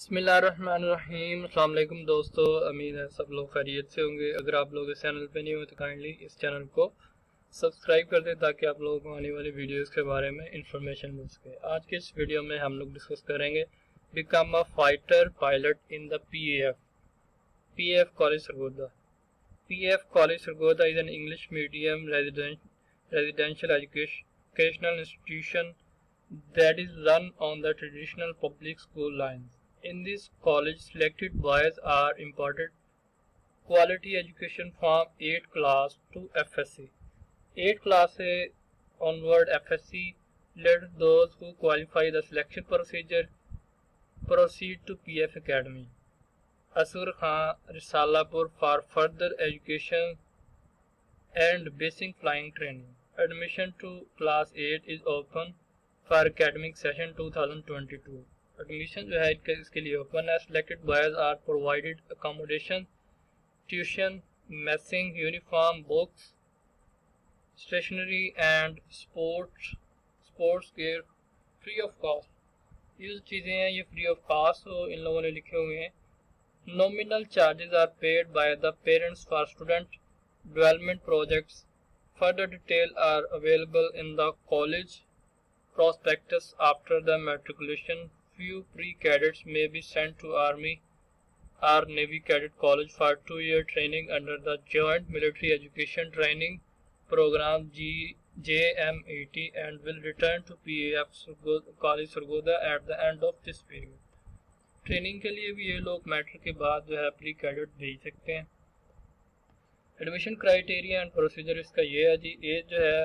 بسم اللہ الرحمن الرحیم۔ السلام علیکم دوستو، امید ہے سب لوگ خیریت سے ہوں گے۔ اگر آپ لوگ اس چینل پہ نہیں ہوئے تو کائنڈلی اس چینل کو سبسکرائب کر دیں تاکہ آپ لوگوں کو آنے والی ویڈیوز کے بارے میں انفارمیشن مل سکے۔ آج کے اس ویڈیو میں ہم لوگ ڈسکس کریں گے become a fighter pilot in the P A F P A F college Sargodha P A F college Sargodha is an English medium residential educational institution that is run on the traditional public school lines. In this college, selected boys are imparted quality education from 8th class to FSC. 8th class onward FSC let those who qualify the selection procedure proceed to PF Academy. Asur Khan, Risalapur for further education and basic flying training. Admission to class 8 is open for academic session 2022. Admission جو ہے، اس کے لیے open ہے. Selected boys are provided accommodation tuition messing uniform books stationery and sports sports care free of cost یہ جو چیزیں ہیں، یہ فری آف کاسٹ ان لوگوں نے لکھے ہوئے ہیں. Nominal charges are paid by the parents for student development projects further detail are available in the college prospectus after the matriculation few pre-cadets may be sent to Army or Navy Cadet College for two-year training under the Joint Military Education Training Program G JMET and will return to PAF College Surgoda at the end of this period. Training کے لیے بھی یہ لوگ matric کے بعد جو ہے پری cadet بھیج سکتے ہیں ایڈمیشن کرائیٹیریا اینڈ پروسیجر اس کا یہ ہے جی ایج جو ہے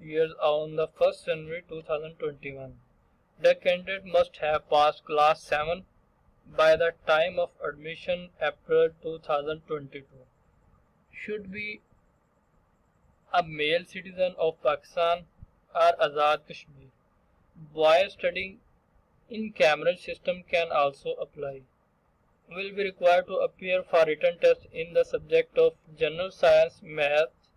years on the 1st January 2021 The candidate must have passed class 7 by the time of admission April 2022 should be a male citizen of Pakistan or Azad Kashmir. Boys studying in Cameron system can also apply. Will be required to appear for written test in the subject of General Science, Math,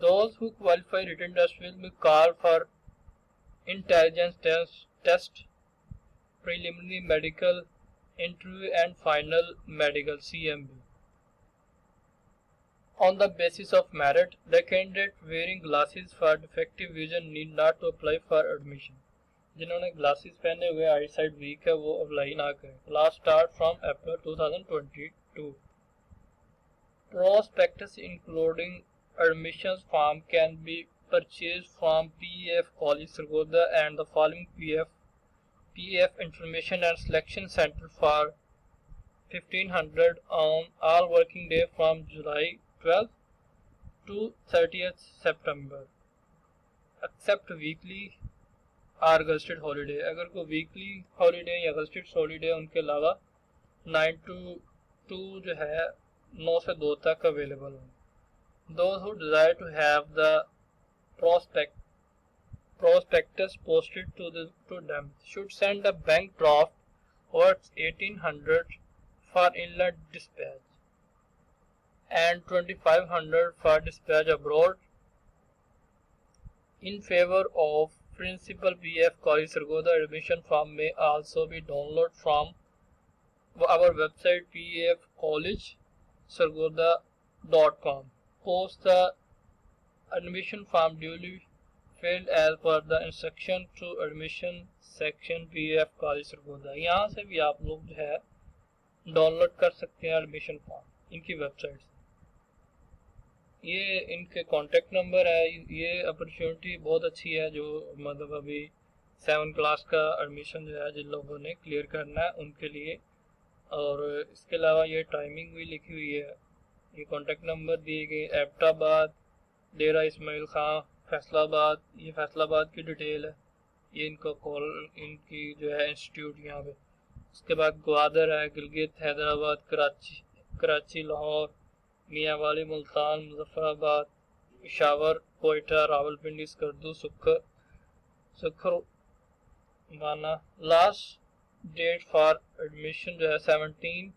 those who qualify written test will be call for intelligence test preliminary medical interview and final medical CMB. On the basis of merit, the candidate wearing glasses for defective vision need not to apply for admission. جنہوں نے glasses پہنے ہوئے آئی side week ہے وہ apply نہ کریں class start from April 2022 prospectus including admissions form can be purchase from P F college Sargodha and the following P F P F information and selection centre for 1500 on all working day from July 12 to 30th September. Except weekly or gazetted holiday اگر کوئی weekly holiday یا گسٹڈ holiday ان کے علاوہ nine to to جو ہے، نو سے دو تک available ہوں۔ Those who desire to have the prospect prospectus posted to the to them should send a bank draft worth 1800 for inland principal B F college Sargodha admission form میں also بھی download form our website B F college Sargodha dot com post admission form duly filled as per the instruction to admission section B F college Sargodha یہاں سے بھی آپ لوگ جو ہے down load کر سکتے ہیں ایڈمیشن فارم ان کی ویب سائٹ سے یہ ان کے کانٹیکٹ نمبر ہے، یہ اپرچونٹی بہت اچھی ہے جو مطلب ابھی سیون کلاس کا ایڈمیشن جو ہے، جن لوگوں نے کلیئر کرنا ہے ان کے لیے۔ اور اس کے علاوہ یہ ٹائمنگ بھی لکھی ہوئی ہے۔ یہ کانٹیکٹ نمبر دیے گئے ایبٹ آباد ڈیرا اسماعیل خان فیصلہ آباد یہ فیصلہ آباد کی ڈیٹیل ہے۔ یہ ان کا کال ان کی جو ہے انسٹیٹیوٹ یہاں پہ۔ اس کے بعد گوادر ہے، گلگت، حیدرآباد، کراچی کراچی، لاہور۔ میاں والی ملتان مظفر آباد پشاور، کوئٹہ راول پنڈی سکردو، سکھر سکھر مانا لاسٹ ڈیٹ فار ایڈمیشن جو ہے seventeen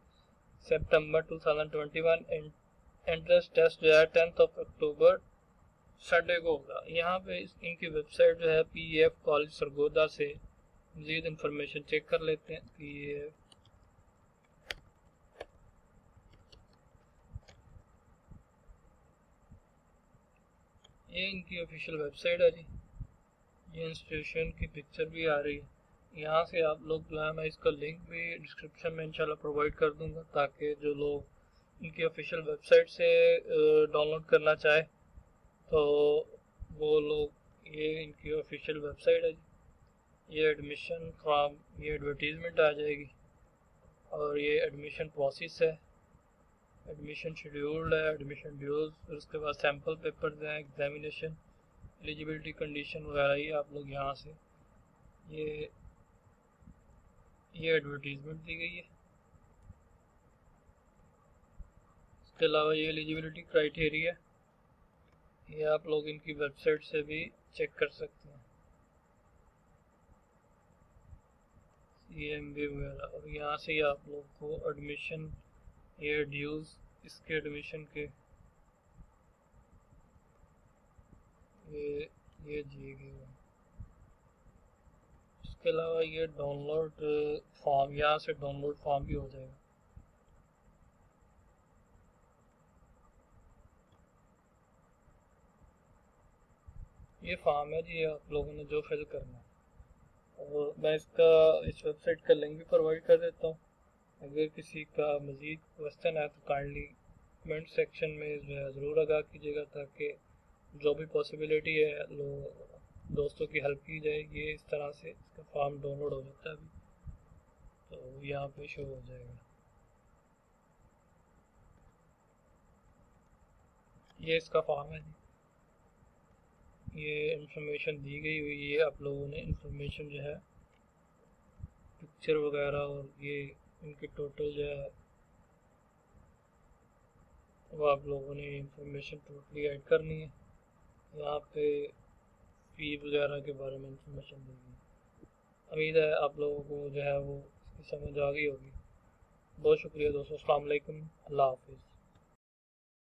September two thousand twenty one entrance test جو ہے ٹینتھ آف اکتوبر سنڈے کو ہوگا۔ یہاں پہ ان کی ویب سائٹ جو ہے پی ایف کالج سرگودا سے مزید انفارمیشن چیک کر لیتے ہیں۔ پی ایف یہ ان کی آفیشیل ویب سائٹ ہے جی۔ یہ انسٹیٹیوشن کی پکچر بھی آ رہی ہے۔ یہاں سے آپ لوگ جو ہے میں اس کا لنک بھی ڈسکرپشن میں انشاءاللہ پرووائڈ کر دوں گا تاکہ جو لوگ ان کی آفیشیل ویب سائٹ سے ڈاؤن لوڈ کرنا چاہے، تو وہ لوگ یہ ان کی آفیشیل ویب سائٹ ہے جی۔ یہ ایڈمیشن فارم یہ ایڈورٹیزمنٹ آ جائے گی اور یہ ایڈمیشن پروسیس ہے۔ ایڈمیشن شیڈیولڈ ہے ایڈمیشن ڈیوز پھر اس کے بعد سیمپل پیپرز ہیں ایگزامینیشن ایلیجیبلٹی کنڈیشن وغیرہ یہ آپ لوگ یہاں سے یہ یہ ایڈورٹیزمنٹ دی گئی ہے اس کے علاوہ یہ ایلیجیبلٹی کرائٹیریا یہ آپ لوگ ان کی ویب سائٹ سے بھی چیک کر سکتے ہیں سی ایم بی وغیرہ اور یہاں سے آپ لوگ کو ایڈمیشن یہ ڈیوز اس کے ایڈمیشن کے۔ یہ یہ دیے گئے ہیں اس کے علاوہ یہ ڈاؤن لوڈ فارم، یہاں سے ڈاؤن لوڈ فارم بھی ہو جائے گا۔ یہ فارم ہے جی آپ لوگوں نے جو فل کرنا ہے۔ اور میں اس کا، اس ویب سائٹ کا لنک بھی پرووائڈ کر دیتا ہوں۔ اگر کسی کا مزید کوشچن ہے تو کائنڈلی کمنٹ سیکشن میں جو ہے ضرور آگاہ کیجیے گا تاکہ جو بھی پاسبلٹی ہے لوگ دوستوں کی ہیلپ کی جائے، یہ اس طرح سے اس کا فارم ڈاؤن لوڈ ہو جاتا ہے ابھی۔ تو یہاں پہ شو ہو جائے گا۔ یہ اس کا فارم ہے جی۔ یہ انفارمیشن دی گئی ہوئی ہے، آپ لوگوں نے انفارمیشن جو ہے پکچر وغیرہ اور یہ ان کی ٹوٹل جو ہے، وہ آپ لوگوں نے انفارمیشن ٹوٹلی ایڈ کرنی ہے۔ یہاں پہ فی وغیرہ کے بارے میں انفارمیشن دینی ہے۔ امید ہے آپ لوگوں کو جو ہے وہ اس کی سمجھ آ گئی ہوگی۔ بہت شکریہ دوستوں السلام علیکم۔ اللہ حافظ۔